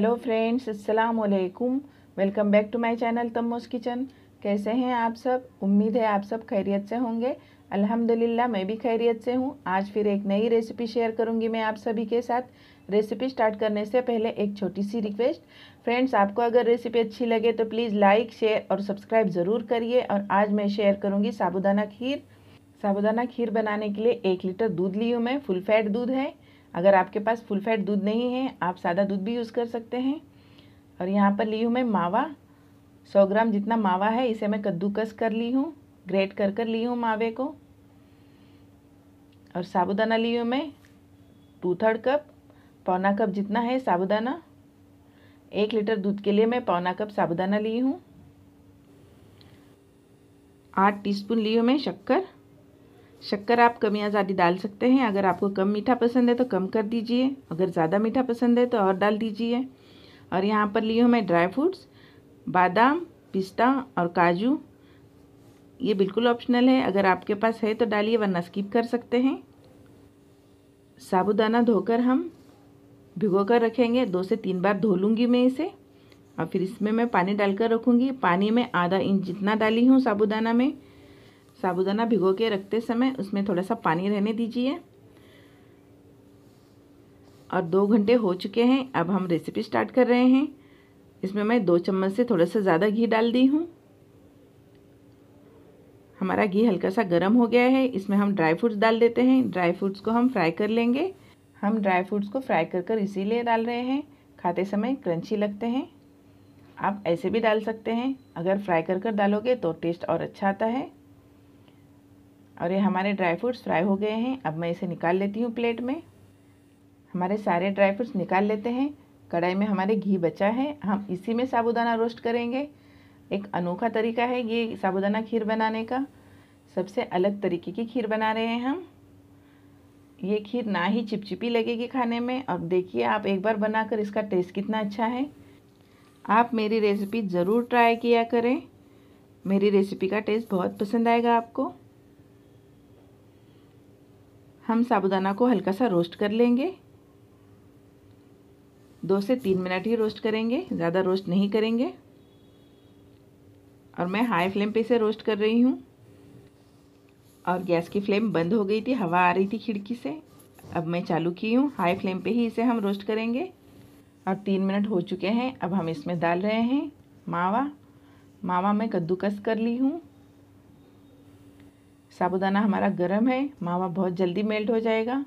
Hello friends अस्सलाम वालेकुम welcome back to my channel तमोस kitchen. कैसे हैं आप सब? उम्मीद है आप सब खैरियत से होंगे। अल्हम्दुलिल्लाह, मैं भी खैरियत से हूँ। आज फिर एक नई रेसिपी शेयर करूँगी मैं आप सभी के साथ। रेसिपी स्टार्ट करने से पहले एक छोटी सी रिक्वेस्ट फ्रेंड्स, आपको अगर रेसिपी अच्छी लगे तो प्लीज़ लाइक शेयर और सब्सक्राइब ज़रूर करिए। और आज मैं शेयर करूँगी साबुदाना खीर। साबुदाना खीर बनाने के लिए एक लीटर दूध ली हूँ मैं। फुल फैट दूध है। अगर आपके पास फुल फैट दूध नहीं है, आप सादा दूध भी यूज़ कर सकते हैं। और यहाँ पर ली हूँ मैं मावा। सौ ग्राम जितना मावा है, इसे मैं कद्दूकस कर ली हूँ ग्रेट कर कर ली हूँ मावे को। और साबुदाना ली हूँ मैं टू थर्ड कप पौना कप जितना है साबुदाना। एक लीटर दूध के लिए मैं पौना कप साबुदाना ली हूँ। आठ टीस्पून ली हूँ मैं शक्कर। शक्कर आप कम या ज़्यादा डाल सकते हैं। अगर आपको कम मीठा पसंद है तो कम कर दीजिए। अगर ज़्यादा मीठा पसंद है तो और डाल दीजिए। और यहाँ पर लिए हूँ मैं ड्राई फ्रूट्स, बादाम, पिस्ता और काजू। ये बिल्कुल ऑप्शनल है। अगर आपके पास है तो डालिए, वरना स्किप कर सकते हैं। साबुदाना धोकर हम भिगो कर रखेंगे। दो से तीन बार धो लूँगी मैं इसे। और फिर इसमें मैं पानी डालकर रखूँगी। पानी में आधा इंच जितना डाली हूँ साबुदाना में। साबुदाना भिगो के रखते समय उसमें थोड़ा सा पानी रहने दीजिए। और दो घंटे हो चुके हैं, अब हम रेसिपी स्टार्ट कर रहे हैं। इसमें मैं दो चम्मच से थोड़ा सा ज़्यादा घी डाल दी हूँ। हमारा घी हल्का सा गर्म हो गया है, इसमें हम ड्राई फ्रूट्स डाल देते हैं। ड्राई फ्रूट्स को हम फ्राई कर लेंगे। हम ड्राई फ्रूट्स को फ्राई कर कर इसीलिए डाल रहे हैं, खाते समय क्रंची लगते हैं। आप ऐसे भी डाल सकते हैं, अगर फ्राई कर कर डालोगे तो टेस्ट और अच्छा आता है। और ये हमारे ड्राई फ्रूट्स फ्राई हो गए हैं। अब मैं इसे निकाल लेती हूँ प्लेट में। हमारे सारे ड्राई फ्रूट्स निकाल लेते हैं। कढ़ाई में हमारे घी बचा है। हम इसी में साबुदाना रोस्ट करेंगे। एक अनोखा तरीका है ये साबुदाना खीर बनाने का। सबसे अलग तरीके की खीर बना रहे हैं हम। ये खीर ना ही चिपचिपी लगेगी खाने में। और देखिए आप एक बार बनाकर इसका टेस्ट कितना अच्छा है। आप मेरी रेसिपी ज़रूर ट्राई किया करें। मेरी रेसिपी का टेस्ट बहुत पसंद आएगा आपको। हम साबुदाना को हल्का सा रोस्ट कर लेंगे। दो से तीन मिनट ही रोस्ट करेंगे, ज़्यादा रोस्ट नहीं करेंगे। और मैं हाई फ्लेम पे इसे रोस्ट कर रही हूँ। और गैस की फ्लेम बंद हो गई थी, हवा आ रही थी खिड़की से। अब मैं चालू की हूँ, हाई फ्लेम पे ही इसे हम रोस्ट करेंगे। और तीन मिनट हो चुके हैं, अब हम इसमें डाल रहे हैं मावा। मावा मैं कद्दूकस कर ली हूँ। साबुदाना हमारा गर्म है, मावा बहुत जल्दी मेल्ट हो जाएगा।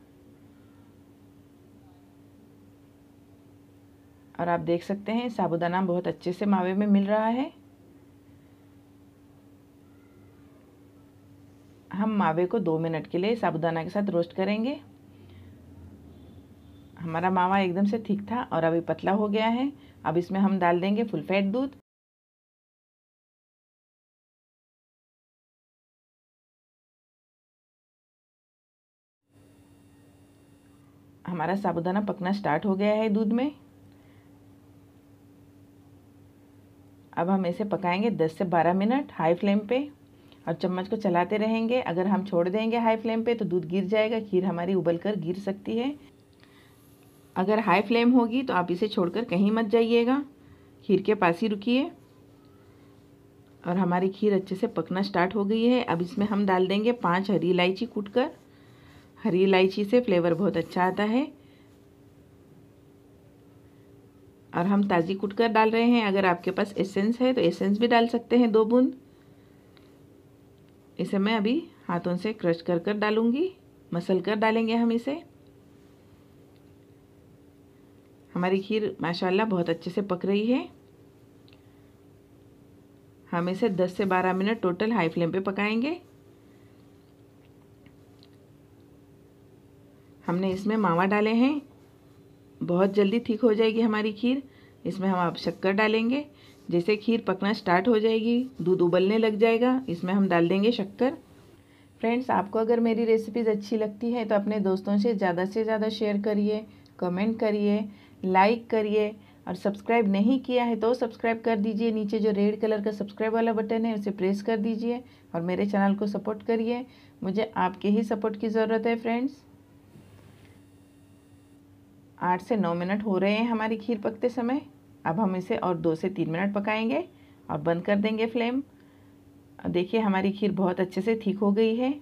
और आप देख सकते हैं, साबुदाना बहुत अच्छे से मावे में मिल रहा है। हम मावे को दो मिनट के लिए साबुदाना के साथ रोस्ट करेंगे। हमारा मावा एकदम से ठीक था और अभी पतला हो गया है। अब इसमें हम डाल देंगे फुल फैट दूध। हमारा साबुदाना पकना स्टार्ट हो गया है दूध में। अब हम इसे पकाएँगे 10 से 12 मिनट हाई फ्लेम पे और चम्मच को चलाते रहेंगे। अगर हम छोड़ देंगे हाई फ्लेम पे तो दूध गिर जाएगा, खीर हमारी उबल कर गिर सकती है। अगर हाई फ्लेम होगी तो आप इसे छोड़कर कहीं मत जाइएगा, खीर के पास ही रुकिए। और हमारी खीर अच्छे से पकना स्टार्ट हो गई है। अब इसमें हम डाल देंगे पाँच हरी इलायची कूट कर हरी इलायची से फ्लेवर बहुत अच्छा आता है। और हम ताज़ी कुट कर डाल रहे हैं। अगर आपके पास एसेंस है तो एसेंस भी डाल सकते हैं दो बूंद। इसे मैं अभी हाथों से क्रश कर कर डालूँगी। मसल कर डालेंगे हम इसे। हमारी खीर माशाल्लाह बहुत अच्छे से पक रही है। हम इसे 10 से 12 मिनट टोटल हाई फ्लेम पे पकाएँगे। हमने इसमें मावा डाले हैं। बहुत जल्दी ठीक हो जाएगी हमारी खीर। इसमें हम आप शक्कर डालेंगे। जैसे खीर पकना स्टार्ट हो जाएगी, दूध उबलने लग जाएगा, इसमें हम डाल देंगे शक्कर। फ्रेंड्स, आपको अगर मेरी रेसिपीज़ अच्छी लगती है तो अपने दोस्तों से ज़्यादा से ज़्यादा शेयर करिए कमेंट करिए लाइक करिए, और सब्सक्राइब नहीं किया है तो सब्सक्राइब कर दीजिए। नीचे जो रेड कलर का सब्सक्राइब वाला बटन है, उसे प्रेस कर दीजिए और मेरे चैनल को सपोर्ट करिए। मुझे आपके ही सपोर्ट की ज़रूरत है फ्रेंड्स आठ से नौ मिनट हो रहे हैं हमारी खीर पकते समय। अब हम इसे और दो से तीन मिनट पकाएँगे और बंद कर देंगे फ्लेम। देखिए, हमारी खीर बहुत अच्छे से ठीक हो गई है।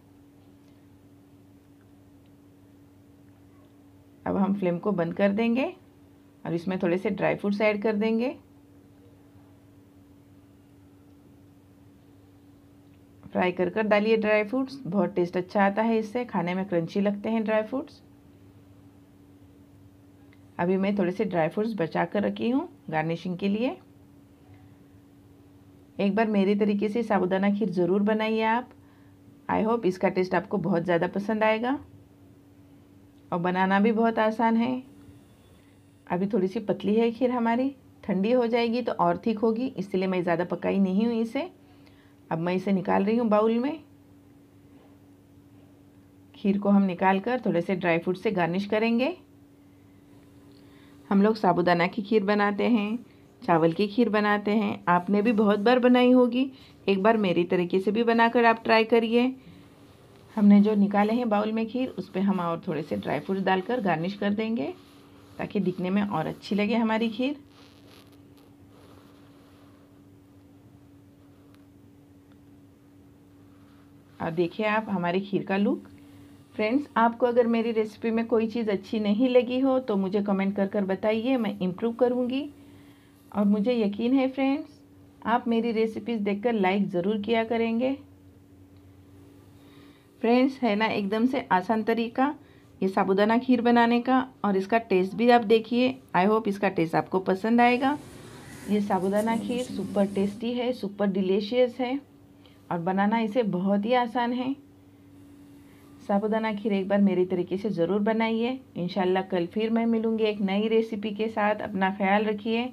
अब हम फ्लेम को बंद कर देंगे और इसमें थोड़े से ड्राई फ्रूट्स ऐड कर देंगे। फ्राई कर कर डालिए ड्राई फ्रूट्स। बहुत टेस्ट अच्छा आता है इससे। खाने में क्रंची लगते हैं ड्राई फ्रूट्स। अभी मैं थोड़े से ड्राई फ्रूट्स बचा कर रखी हूँ गार्निशिंग के लिए। एक बार मेरे तरीके से साबुदाना खीर ज़रूर बनाइए आप। आई होप इसका टेस्ट आपको बहुत ज़्यादा पसंद आएगा। और बनाना भी बहुत आसान है। अभी थोड़ी सी पतली है खीर हमारी, ठंडी हो जाएगी तो और ठीक होगी, इसलिए मैं ज़्यादा पकाई नहीं हूँ इसे। अब मैं इसे निकाल रही हूँ बाउल में। खीर को हम निकाल कर थोड़े से ड्राई फ्रूट से गार्निश करेंगे। हम लोग साबुदाना की खीर बनाते हैं, चावल की खीर बनाते हैं। आपने भी बहुत बार बनाई होगी। एक बार मेरी तरीके से भी बनाकर आप ट्राई करिए। हमने जो निकाले हैं बाउल में खीर, उस पर हम और थोड़े से ड्राई फ्रूट्स डालकर गार्निश कर देंगे, ताकि दिखने में और अच्छी लगे हमारी खीर। और देखिए आप हमारी खीर का लुक। फ्रेंड्स, आपको अगर मेरी रेसिपी में कोई चीज़ अच्छी नहीं लगी हो तो मुझे कमेंट कर कर बताइए, मैं इम्प्रूव करूँगी। और मुझे यकीन है फ्रेंड्स, आप मेरी रेसिपीज़ देखकर लाइक ज़रूर किया करेंगे। फ्रेंड्स, है ना एकदम से आसान तरीका, ये साबुदाना खीर बनाने का, और इसका टेस्ट भी आप देखिए। आई होप इसका टेस्ट आपको पसंद आएगा। ये साबुदाना खीर सुपर टेस्टी है सुपर डिलीशियस है, और बनाना इसे बहुत ही आसान है। साबुदाना खीर एक बार मेरी तरीके से ज़रूर बनाइए। इन कल फिर मैं मिलूँगी एक नई रेसिपी के साथ। अपना ख्याल रखिए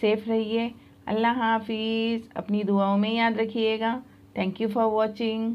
सेफ़ रहिए। अल्लाह हाफिज़। अपनी दुआओं में याद रखिएगा। Thank you for watching